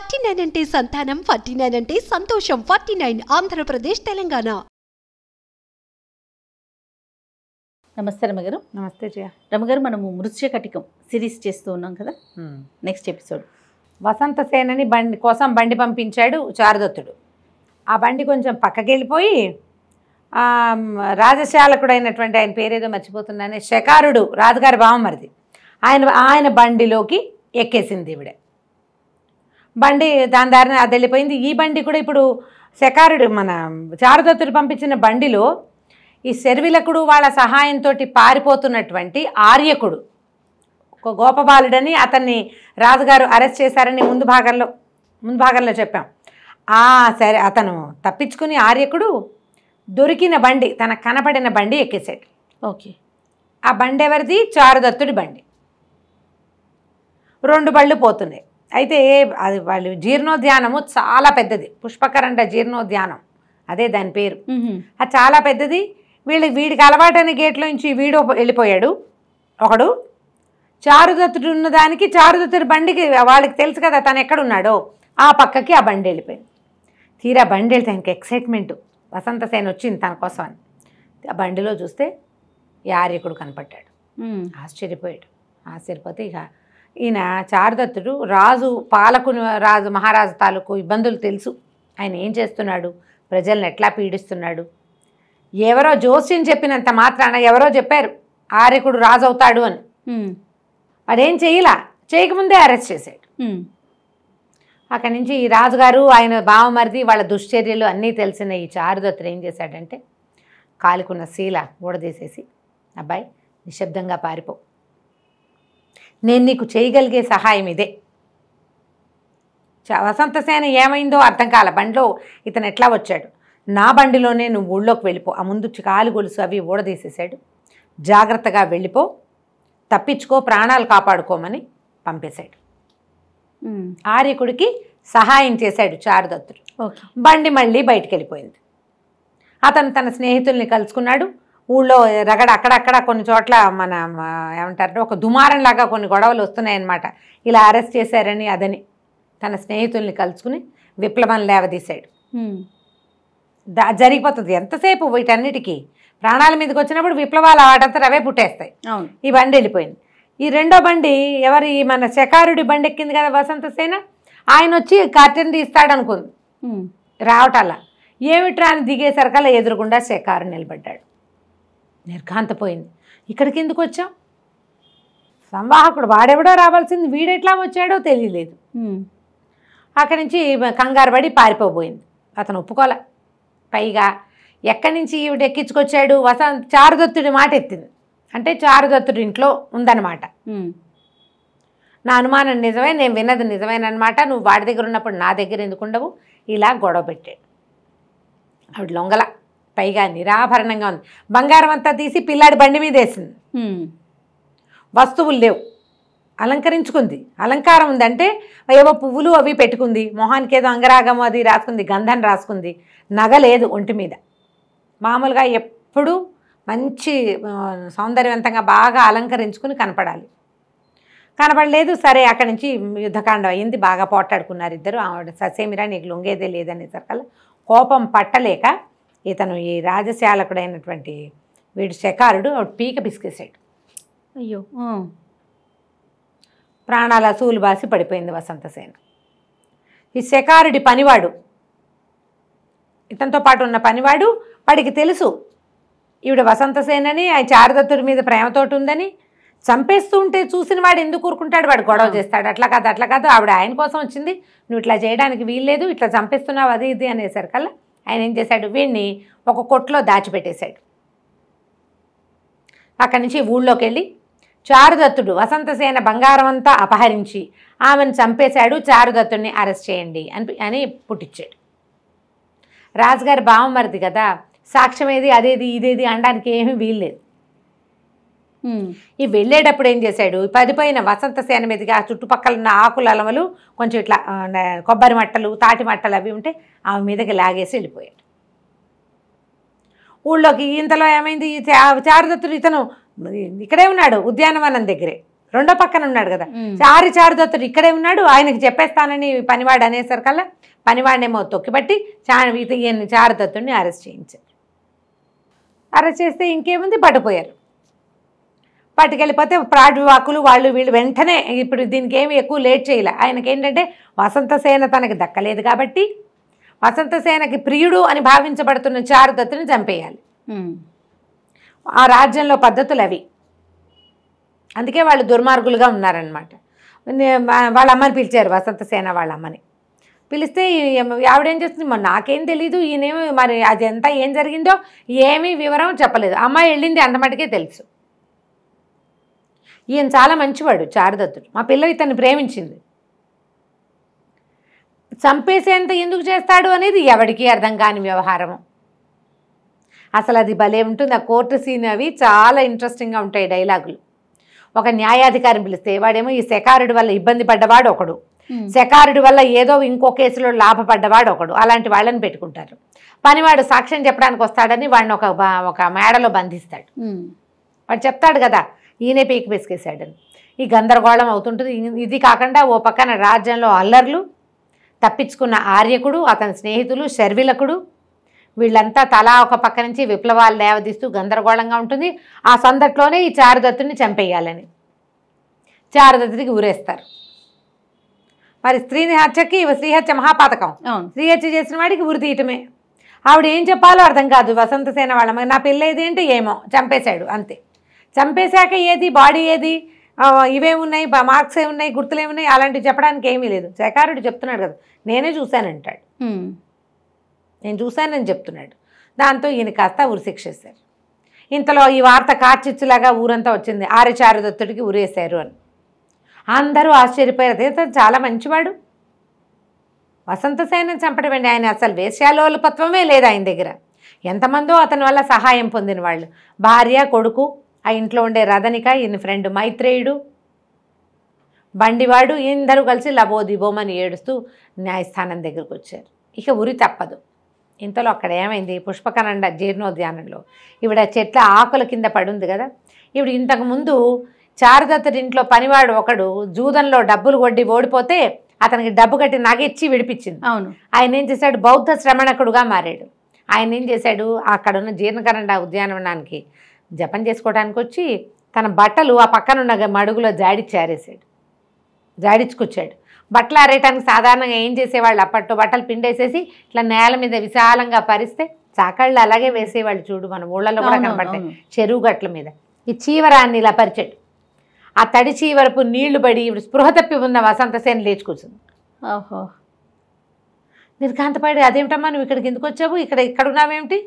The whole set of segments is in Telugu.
ఫార్టీ నైన్ అంటే సంతానం ఫార్టీ నైన్ అంటే సంతోషం ఫార్టీ నైన్ ఆంధ్రప్రదేశ్ తెలంగాణ. నమస్తే రమగారు. నమస్తే జయ. రమగారు మనము మృత్య కటికం సిరీస్ చేస్తూ ఉన్నాం కదా? నెక్స్ట్ ఎపిసోడ్ వసంత సేనని బండి కోసం బండి పంపించాడు చారుదత్తుడు. ఆ బండి కొంచెం పక్కకి వెళ్ళిపోయి ఆ, రాజశాలకుడైనటువంటి ఆయన పేరేదో మర్చిపోతున్నానే శకారుడు రాజుగారి బావమరిది ఆయన ఆయన బండిలోకి ఎక్కేసింది ఈవిడ. బండి దాని దారిన అది వెళ్ళిపోయింది. ఈ బండి కూడా ఇప్పుడు శకారుడు మన చారుదత్తుడు పంపించిన బండిలో ఈ శర్విలకుడు వాళ్ళ సహాయంతో పారిపోతున్నటువంటి ఆర్యకుడు. ఒక గోపబాలుడని అతన్ని రాజుగారు అరెస్ట్ చేశారని ముందు భాగంలో ముందు భాగంలో చెప్పాం. ఆ సరే అతను తప్పించుకుని ఆర్యకుడు దొరికిన బండి తన కనపడిన బండి ఎక్కేసాడు ఓకే. ఆ బండి ఎవరిది? చారుదత్తుడి బండి. రెండు బళ్ళు పోతున్నాయి. అయితే అది వాళ్ళు జీర్ణోద్యానము చాలా పెద్దది. పుష్పకరండ జీర్ణోద్యానం. అదే దాని పేరు. అది చాలా పెద్దది. వీళ్ళు వీడికి అలవాటైన గేట్లో నుంచి వీడు వెళ్ళిపోయాడు. ఒకడు చారుదత్తుడు ఉన్న దానికి చారుదత్తుడి బండికి వాళ్ళకి తెలుసు కదా తను ఎక్కడున్నాడో. ఆ పక్కకి ఆ బండి వెళ్ళిపోయింది. తీరా బండి వెళ్తే ఆయనకి ఎక్సైట్మెంట్. వసంత సేన వచ్చింది తన కోసం అని. ఆ బండిలో చూస్తే ఈ ఆర్యకుడు కనపడ్డాడు ఆశ్చర్యపోయాడు. ఆశ్చర్యపోతే ఇక ఈయన చారుదత్తుడు రాజు పాలకుని రాజు మహారాజు తాలూకు ఇబ్బందులు తెలుసు. ఆయన ఏం చేస్తున్నాడు? ప్రజల్ని ఎట్లా పీడిస్తున్నాడు? ఎవరో జోస్యం చెప్పినంత మాత్రాన ఎవరో చెప్పారు ఆర్యకుడు రాజు అవుతాడు అని వాడేం చేయలా చేయకముందే అరెస్ట్ చేశాడు. అక్కడి నుంచి ఈ రాజుగారు ఆయన బావమరిది వాళ్ళ దుశ్చర్యలు అన్నీ తెలిసిన ఈ చారుదత్తుడు ఏం చేశాడంటే కాలుకున్న శీల ఊడదీసేసి అబ్బాయి నిశ్శబ్దంగా పారిపో. నేను నీకు చేయగలిగే సహాయం ఇదే. వసంతసేన ఏమైందో అర్థం కాల బండిలో ఇతను ఎట్లా వచ్చాడు? నా బండిలోనే నువ్వు ఊళ్ళోకి వెళ్ళిపో. ఆ ముందు కాలు గొలుసు అవి ఊడదీసేశాడు. జాగ్రత్తగా వెళ్ళిపో. తప్పించుకో ప్రాణాలు కాపాడుకోమని పంపేశాడు. ఆర్యకుడికి సహాయం చేశాడు చారుదత్తుడు. బండి మళ్ళీ బయటికి వెళ్ళిపోయింది. అతను తన స్నేహితుల్ని కలుసుకున్నాడు. ఊళ్ళో రగడ అక్కడక్కడ కొన్ని చోట్ల మన ఆ, ఏమంటారు ఒక దుమారం లాగా కొన్ని గొడవలు వస్తున్నాయన్నమాట. ఇలా అరెస్ట్ చేశారని అదని తన స్నేహితుల్ని కలుసుకుని విప్లవం లేవదీశాడు. దా జరిగిపోతుంది. ఎంతసేపు వీటన్నిటికీ? ప్రాణాల మీదకి వచ్చినప్పుడు విప్లవాలు వాటంతా అవే పుట్టేస్తాయి. ఈ బండి వెళ్ళిపోయింది. ఈ రెండో బండి ఎవరి మన శకారుడి బండి ఎక్కింది కదా వసంత సేన? ఆయన వచ్చి కర్టెన్ తీస్తాడు అనుకుంది రావటాల. ఏమిట్రా అని దిగేసరికల్లా ఎదురుగుండా శకారు నిలబడ్డాడు. నిర్ఘాంతపోయింది. ఇక్కడికి ఎందుకు వచ్చాం సంవాహకుడు వాడెవడో రావాల్సింది వీడెట్లా వచ్చాడో తెలియలేదు. అక్కడి నుంచి కంగారు పడి పారిపోబోయింది. అతను ఒప్పుకోలే. పైగా ఎక్కడి నుంచి ఈవిడ ఎక్కించుకొచ్చాడు? వసంత్ చారుదత్తుడి మాట ఎత్తింది. అంటే చారుదత్తుడి ఇంట్లో ఉందన్నమాట. నా అనుమానం నిజమే నేను విన్నది నిజమేనమాట నువ్వు వాడి దగ్గర ఉన్నప్పుడు నా దగ్గర ఎందుకు ఉండవు ఇలా గొడవ పెట్టాడు. ఆవిడ లొంగల. పైగా నిరాభరణంగా ఉంది. బంగారం అంతా తీసి పిల్లాడి బండి మీద వేసింది. వస్తువులు లేవు. అలంకరించుకుంది. అలంకారం ఉందంటే ఏవో పువ్వులు అవి పెట్టుకుంది. మొహానికి ఏదో అంగరాగం అది రాసుకుంది. గంధం రాసుకుంది. నగ లేదు ఒంటి మీద. మామూలుగా ఎప్పుడూ మంచి సౌందర్యవంతంగా బాగా అలంకరించుకుని కనపడాలి. కనపడలేదు. సరే అక్కడి నుంచి యుద్ధకాండం అయింది. బాగా పోట్లాడుకున్నారు ఇద్దరు. ఆవిడ ససేమిరా నీకు లొంగేదే లేదనేసరికల్లా కోపం పట్టలేక ఇతను ఈ రాజశాలకుడైనటువంటి వీడు శకారుడు ఆవిడ పీక పిసికేసాడు అయ్యో ప్రాణాల అసూలు బాసి పడిపోయింది వసంతసేన ఈ శకారుడి పనివాడు ఇతనితో పాటు ఉన్న పనివాడు వాడికి తెలుసు ఈవిడ వసంతసేనని ఆయన చారుదత్తుడి మీద ప్రేమతోటి ఉందని చంపేస్తూ ఉంటే చూసిన వాడు ఎందుకు ఊరుకుంటాడు? వాడు గొడవ చేస్తాడు. అట్లా కాదు అట్లా కాదు ఆవిడ ఆయన కోసం వచ్చింది. నువ్వు ఇట్లా చేయడానికి వీల్లేదు ఇట్లా చంపేస్తున్నావు అది ఇది అనేసరికల్లా ఆయన ఏం చేశాడు? వీడిని ఒక కొట్లో దాచిపెట్టేశాడు. అక్కడి నుంచి ఊళ్ళోకి వెళ్ళి చారుదత్తుడు వసంతసేన బంగారం అంతా అపహరించి ఆమెను చంపేశాడు చారుదత్తుడిని అరెస్ట్ చేయండి అని అని పుట్టించాడు రాజుగారి బావమరిది కదా సాక్ష్యం ఏది అదేది ఇదేది అనడానికి ఏమీ వీల్లేదు. ఈ వెళ్ళేటప్పుడు ఏం చేశాడు? ఈ పడిపోయిన వసంత సేన మీదకి ఆ చుట్టుపక్కల ఉన్న ఆకుల అలమలు కొంచెం ఇట్లా కొబ్బరి మట్టలు తాటి మట్టలు అవి ఉంటే ఆమె మీదకి లాగేసి వెళ్ళిపోయాడు. ఊళ్ళోకి ఇంతలో ఏమైంది? చారుదత్తుడు ఇతను ఇక్కడే ఉన్నాడు ఉద్యానవనం దగ్గరే. రెండో పక్కన ఉన్నాడు కదా. చారి చారుదత్తుడు ఇక్కడే ఉన్నాడు ఆయనకి చెప్పేస్తానని పనివాడు అనేసరికల్లా పనివాడినేమో తొక్కిపట్టి చా ఈయన్ని చారుదత్తుడిని అరెస్ట్ చేయించారు అరెస్ట్ చేస్తే ఇంకేముంది? పట్టుపోయారు పట్టుకెళ్ళిపోతే ప్రాడ్వాకులు వాళ్ళు వీళ్ళు వెంటనే ఇప్పుడు దీనికి ఏమి ఎక్కువ లేట్ చేయలే. ఆయనకి ఏంటంటే వసంతసేన తనకి దక్కలేదు కాబట్టి వసంతసేనకి ప్రియుడు అని భావించబడుతున్న చారుదత్తుని చంపేయాలి. ఆ రాజ్యంలో పద్ధతులు అవి. అందుకే వాళ్ళు దుర్మార్గులుగా ఉన్నారనమాట వాళ్ళ అమ్మని పిలిచారు వసంతసేన వాళ్ళ అమ్మని పిలిస్తే ఆవిడేం చేస్తుంది? మరి నాకేం తెలీదు ఈయనేమి మరి అది ఎంత ఏం జరిగిందో ఏమీ వివరం చెప్పలేదు. అమ్మాయి వెళ్ళింది అంత మటుకే తెలుసు. ఈయన చాలా మంచివాడు చారుదత్తుడు. మా పిల్ల ఇతన్ని ప్రేమించింది. చంపేసేంత ఎందుకు చేస్తాడు అనేది ఎవడికి అర్థం కాని వ్యవహారము. అసలు అది భలే ఉంటుంది. ఆ కోర్టు సీన్ అవి చాలా ఇంట్రెస్టింగ్గా ఉంటాయి డైలాగులు. ఒక న్యాయాధికారిని పిలిస్తే వాడేమో ఈ శకారుడి వల్ల ఇబ్బంది పడ్డవాడు ఒకడు. ఉమ్. శకారుడి వల్ల ఏదో ఇంకో కేసులో లాభపడ్డవాడు ఒకడు. అలాంటి వాళ్ళని పెట్టుకుంటారు. పనివాడు సాక్ష్యం చెప్పడానికి వస్తాడని వాడిని ఒక ఒక మేడలో బంధిస్తాడు. వాడు చెప్తాడు కదా ఈయనే పీకి పిసికేశాడని. ఈ గందరగోళం అవుతుంటుంది. ఇది కాకుండా ఓ పక్కన రాజ్యంలో అల్లర్లు తప్పించుకున్న ఆర్యకుడు అతని స్నేహితులు శర్విలకుడు వీళ్ళంతా తలా ఒక పక్క నుంచి విప్లవాలు లేవదీస్తూ గందరగోళంగా ఉంటుంది. ఆ సందట్లోనే ఈ చారుదత్తుని చంపేయాలని. చారుదత్తుడికి ఊరేస్తారు. మరి స్త్రీని హత్యకి శ్రీహత్య మహాపాతకం. అవును. స్త్రీ హత్య చేసిన వాడికి ఉరి తీయటమే. ఆవిడ ఏం చెప్పాలో అర్థం కాదు. వసంతసేన వాళ్ళ నా ఏది అంటే ఏమో చంపేశాడు అంతే. చంపేశాక ఏది? బాడీ ఏది? ఇవేమున్నాయి మార్క్స్ ఏమున్నాయి గుర్తులు ఏమున్నాయి అలాంటివి చెప్పడానికి ఏమీ లేదు. శేఖారుడు చెప్తున్నాడు కదా నేనే చూశానంటాడు. నేను చూశానని చెప్తున్నాడు. దాంతో ఈయన కాస్త ఉరిశిక్షేశారు. ఇంతలో ఈ వార్త కార్చిచ్చులాగా ఊరంతా వచ్చింది. ఆర్యచారుదత్తుడికి ఉరేశారు అని. అందరూ ఆశ్చర్యపోయారు. అదే చాలా మంచివాడు. వసంతసేన చంపడం అండి ఆయన అసలు వేశ్యాలోలపత్వమే లేదు ఆయన దగ్గర. ఎంతమందో అతని వల్ల సహాయం పొందిన వాళ్ళు భార్య కొడుకు ఆ ఇంట్లో ఉండే రథనిక ఈయన ఫ్రెండ్ మైత్రేయుడు. బండివాడు అందరూ కలిసి లబోదిబోమని ఏడుస్తూ న్యాయస్థానం దగ్గరకు వచ్చారు. ఇక ఉరి తప్పదు. ఇంతలో అక్కడ ఏమైంది? పుష్పకనండ జీర్ణోద్యానంలో. ఈవిడ చెట్ల ఆకుల కింద పడుంది కదా? ఈవిడ ఇంతకుముందు చారుదత్తుడి ఇంట్లో పనివాడు ఒకడు జూదంలో డబ్బులు కొడ్డి ఓడిపోతే అతనికి డబ్బు కట్టి నగిచ్చి విడిపించింది. అవును. ఆయన ఏం చేశాడు? బౌద్ధ శ్రమణకుడుగా మారాడు. ఆయన ఏం చేశాడు? అక్కడ ఉన్న జీర్ణకరండ ఉద్యానవనానికి జపం చేసుకోవడానికి వచ్చి తన బట్టలు ఆ పక్కనున్న మడుగులో జాడిచ్చి ఆరేసాడు జాడించుకొచ్చాడు బట్టలు ఆరేయటానికి సాధారణంగా ఏం చేసేవాళ్ళు? అప్పట్లో బట్టలు పిండేసేసి ఇట్లా నేల మీద విశాలంగా పరిస్తే చాకళ్ళు అలాగే వేసేవాళ్ళు చూడు మన ఊళ్ళలో కూడా అవును. చెరువు గట్ల మీద. ఈ చీవరాన్ని ఇలా పరిచాడు. ఆ తడి చీవరపు నీళ్ళు పడి ఇప్పుడు స్పృహ తప్పి ఉన్న వసంతసేన లేచి కూర్చుంది ఓహో. నిర్ఘాంతపడి అదేమిటమ్మా నువ్వు ఇక్కడికి ఎందుకు వచ్చావు? ఇక్కడ ఇక్కడ ఉన్నావేమిటి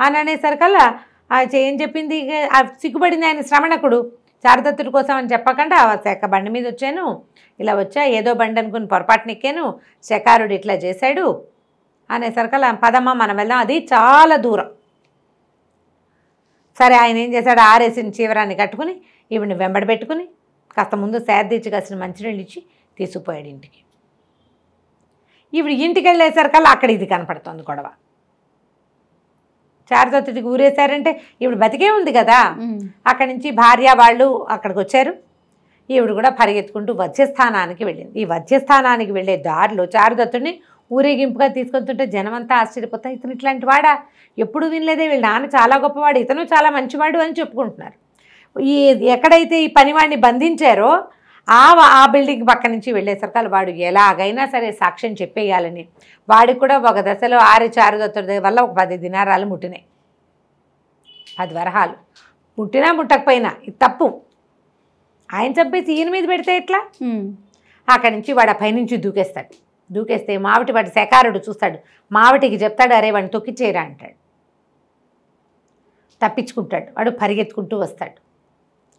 అని అనేసరికల్లా ఆ చెప్పింది ఆ సిగ్గుపడింది ఆయన శ్రమణకుడు చారదత్తుడి కోసం అని చెప్పకుండా ఆ శాఖ బండి మీద వచ్చాను. ఇలా వచ్చా ఏదో బండి అనుకుని పొరపాటున ఎక్కాను. శకారుడు ఇట్లా చేశాడు. అనేసరికల్లా పదమ్మ మనం వెళ్దాం. అది చాలా దూరం. సరే ఆయన ఏం చేశాడు? ఆరేసిన చీవరాన్ని కట్టుకుని ఈవిని వెంబడి పెట్టుకుని కాస్త ముందు సేద్దిచ్చి కాసిన మంచినీళ్ళు ఇచ్చి తీసుకుపోయాడు ఇంటికి. ఇప్పుడు ఇంటికి వెళ్ళేసరికల్లా అక్కడ ఇది కనపడుతుంది గొడవ. చారుదత్తుడికి ఊరేశారంటే ఇప్పుడు బతికే ఉంది కదా. అక్కడి నుంచి భార్య వాళ్ళు అక్కడికి వచ్చారు ఈవిడ కూడా పరిగెత్తుకుంటూ వధ్యస్థానానికి వెళ్ళింది. ఈ వధ్యస్థానానికి వెళ్ళే దారిలో చారుదత్తుడిని ఊరేగింపుగా తీసుకొస్తుంటే జనమంతా ఆశ్చర్యపోతా ఇతను ఇట్లాంటి వాడా? ఎప్పుడు వినలేదే వీళ్ళ నాన్న చాలా గొప్పవాడు ఇతను చాలా మంచివాడు అని చెప్పుకుంటున్నారు. ఈ ఎక్కడైతే ఈ పనివాడిని బంధించారో ఆ ఆ బిల్డింగ్ పక్క నుంచి వెళ్ళేసరికి వాడు ఎలాగైనా సరే సాక్ష్యం చెప్పేయాలని. వాడికి కూడా ఒక దశలో ఆరి చారుదత్తుడి వల్ల ఒక పది దినారాలు ముట్టినాయి. పది వరహాలు. ముట్టినా ముట్టకపోయినా ఇది తప్పు. ఆయన చంపేసి ఈయన మీద పెడితే ఎట్లా. అక్కడి నుంచి వాడు ఆ పైనుంచి దూకేస్తాడు. దూకేస్తే మావిటి వాడి శకారుడు చూస్తాడు. మావిటికి చెప్తాడు అరే వాడిని తొక్కిచేయరా అంటాడు. తప్పించుకుంటాడు. వాడు పరిగెత్తుకుంటూ వస్తాడు.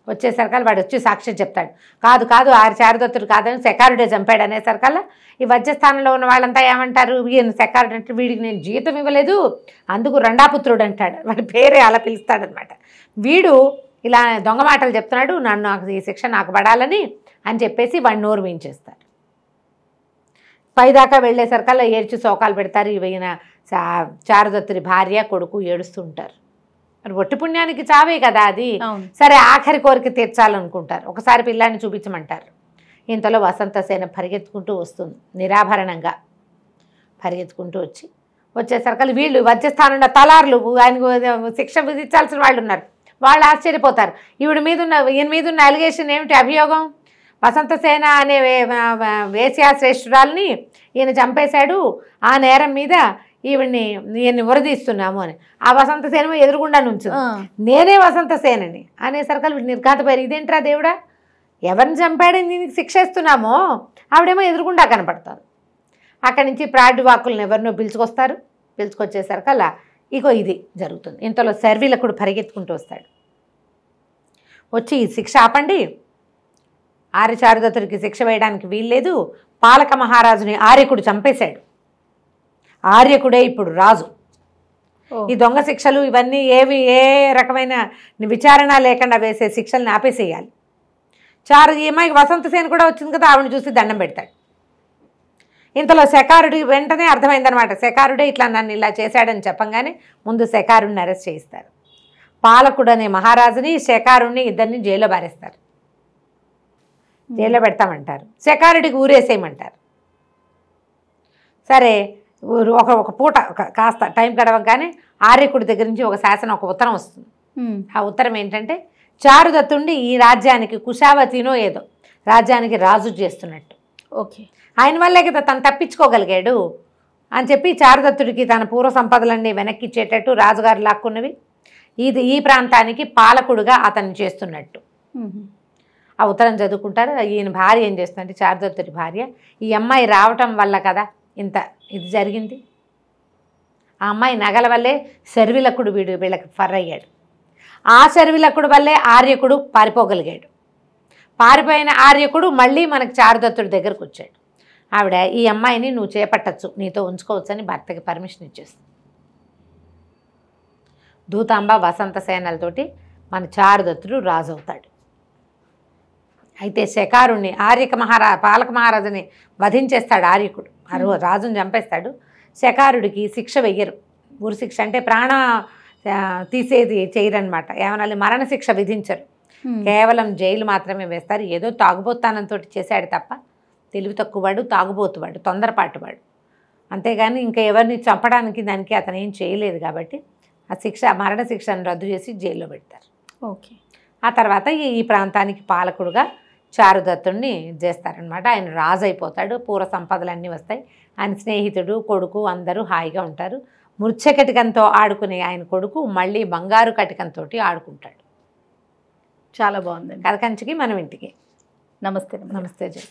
వచ్చేసరికల్లా వాడు వచ్చి సాక్ష్యం చెప్తాడు. కాదు కాదు ఆరు చారుదత్తుడు కాదని సెక్యూరిటీ చంపాడు అనేసరికల్లా ఈ వజ్రస్థానంలో ఉన్న వాళ్ళంతా ఏమంటారు? ఈయన సెక్యూరిటీ అంటే వీడికి నేను జీతం ఇవ్వలేదు అందుకు రెండాపుత్రుడు అంటాడు. వాడి పేరే అలా పిలుస్తాడనమాట వీడు ఇలా దొంగ మాటలు చెప్తున్నాడు నన్ను నాకు ఈ శిక్ష నాకు పడాలని అని చెప్పేసి వాడిని నోరు వేయించేస్తారు పైదాకా వెళ్ళేసరికల్లా ఏడ్చి శోకాలు పెడతారు. ఈయన చారుదత్తుడి భార్య కొడుకు ఏడుస్తుంటారు. మరి ఒట్టి పుణ్యానికి చావే కదా అది. సరే ఆఖరి కోరిక తీర్చాలనుకుంటారు. ఒకసారి పిల్లాన్ని చూపించమంటారు. ఇంతలో వసంతసేన పరిగెత్తుకుంటూ వస్తుంది నిరాభరణంగా. పరిగెత్తుకుంటూ వచ్చి వచ్చేసరికి వీళ్ళు వచ్చేస్తానున్న తలార్లు ఆయనకు శిక్ష విధించాల్సిన వాళ్ళు ఉన్నారు. వాళ్ళు ఆశ్చర్యపోతారు. ఈవిడ మీద ఉన్న ఈయన మీద ఉన్న అలిగేషన్ ఏమిటి? అభియోగం? వసంతసేన అనే వే- వే- వేశ్యా శ్రేష్ఠురాల్ని ఈయన చంపేశాడు. ఆ నేరం మీద ఈవిడ్ని ఈయన్ని ఉరదీస్తున్నాము అని. ఆ వసంతసేన ఎదురుగుండా నుంచి. నేనే వసంత సేనని. అనేసరికి వీడు నిర్ఘాతపోయారు ఇదేంట్రా దేవుడా? ఎవరిని చంపాడని దీనికి శిక్ష ఇస్తున్నామో ఆవిడేమో ఎదురుగుండా కనపడతారు. అక్కడి నుంచి ప్రాడ్ వాకులను ఎవరినో పిలుచుకొస్తారు. పిలుచుకొచ్చేసరికి అలా ఇగో ఇది జరుగుతుంది. ఇంతలో సర్వీలకుడు పరిగెత్తుకుంటూ వస్తాడు. వచ్చి శిక్ష ఆపండి. ఆర్యచారుదత్తుడికి శిక్ష వేయడానికి వీల్లేదు. పాలక మహారాజుని ఆర్యకుడు చంపేశాడు. ఆర్యకుడే ఇప్పుడు రాజు. ఈ దొంగ శిక్షలు ఇవన్నీ ఏవి ఏ రకమైన విచారణ లేకుండా వేసే శిక్షల్ని ఆపేసేయాలి. చారు ఈ అమ్మాయికి వసంతసేన కూడా వచ్చింది కదా ఆవిడని చూసి దండం పెడతాడు. ఇంతలో శకారుడి వెంటనే అర్థమైందనమాట శకారుడే ఇట్లా నన్ను ఇలా చేశాడని చెప్పంగానే ముందు శకారుడిని అరెస్ట్ చేయిస్తారు. పాలకుడు అనే మహారాజుని శకారుణ్ణి ఇద్దరిని జైల్లో బారేస్తారు జైల్లో పెడతామంటారు. శకారుడికి ఊరేసేయమంటారు. సరే ఒక ఒక పూట కాస్త టైం గడవగానే ఆర్యకుడి దగ్గర నుంచి ఒక శాసనం ఒక ఉత్తరం వస్తుంది. ఆ ఉత్తరం ఏంటంటే చారుదత్తుండి ఈ రాజ్యానికి కుశావతినో ఏదో రాజ్యానికి రాజు చేస్తున్నట్టు. ఓకే. ఆయన వల్లే కదా తను తప్పించుకోగలిగాడు అని చెప్పి చారుదత్తుడికి తన పూర్వ సంపదలన్నీ వెనక్కి ఇచ్చేటట్టు రాజుగారు లాక్కున్నవి. ఇది ఈ ప్రాంతానికి పాలకుడుగా అతను చేస్తున్నట్టు. ఆ ఉత్తరం చదువుకుంటారు. ఈయన భార్య ఏం చేస్తుందంటే చారుదత్తుడి భార్య ఈ అమ్మాయి రావటం వల్ల కదా ఇంత ఇది జరిగింది. ఆ అమ్మాయి నగల వల్లే శర్విలకుడు వీడు వీళ్ళకి ఫర్ అయ్యాడు ఆ శర్విలకుడు వల్లే ఆర్యకుడు పారిపోగలిగాడు. పారిపోయిన ఆర్యకుడు మళ్ళీ మనకు చారుదత్తుడి దగ్గరకు వచ్చాడు. ఆవిడ ఈ అమ్మాయిని నువ్వు చేపట్టచ్చు నీతో ఉంచుకోవచ్చు అని భర్తకి పర్మిషన్ ఇచ్చేస్తుంది. దూతాంబ వసంత సేనలతోటి మన చారుదత్తుడు రాజు అవుతాడు అయితే శకారుణ్ణి ఆర్యక మహారా పాలక మహారాజుని వధించేస్తాడు ఆర్యకుడు. ఆ రో- రాజుని చంపేస్తాడు. శకారుడికి శిక్ష వెయ్యరు. ఉరి శిక్ష అంటే ప్రాణ తీసేది చేయరనమాట ఏమనాలి? మరణ శిక్ష విధించరు. ఉమ్, కేవలం జైలు మాత్రమే వేస్తారు. ఏదో తాగుబోతానంతో చేశాడు తప్ప తెలివి తక్కువవాడు తాగుబోతువాడు తొందరపాటువాడు. అంతేగాని ఇంకా ఎవరిని చంపడానికి దానికి అతను ఏం చేయలేదు కాబట్టి ఆ శిక్ష మరణ శిక్షను రద్దు చేసి జైల్లో పెడతారు. ఓకే. ఆ తర్వాత ఈ ప్రాంతానికి పాలకుడుగా చారుదత్తుడిని చేస్తారనమాట. ఆయన రాజు అయిపోతాడు పూర్వ సంపదలన్నీ వస్తాయి. ఆయన స్నేహితుడు కొడుకు అందరూ హాయిగా ఉంటారు. మృత్య కటికంతో ఆడుకునే ఆయన కొడుకు మళ్ళీ బంగారు కటికంతో ఆడుకుంటాడు. చాలా బాగుందండి. కథకంచికి మనం ఇంటికి నమస్తే నమస్తే నమస్తే జై.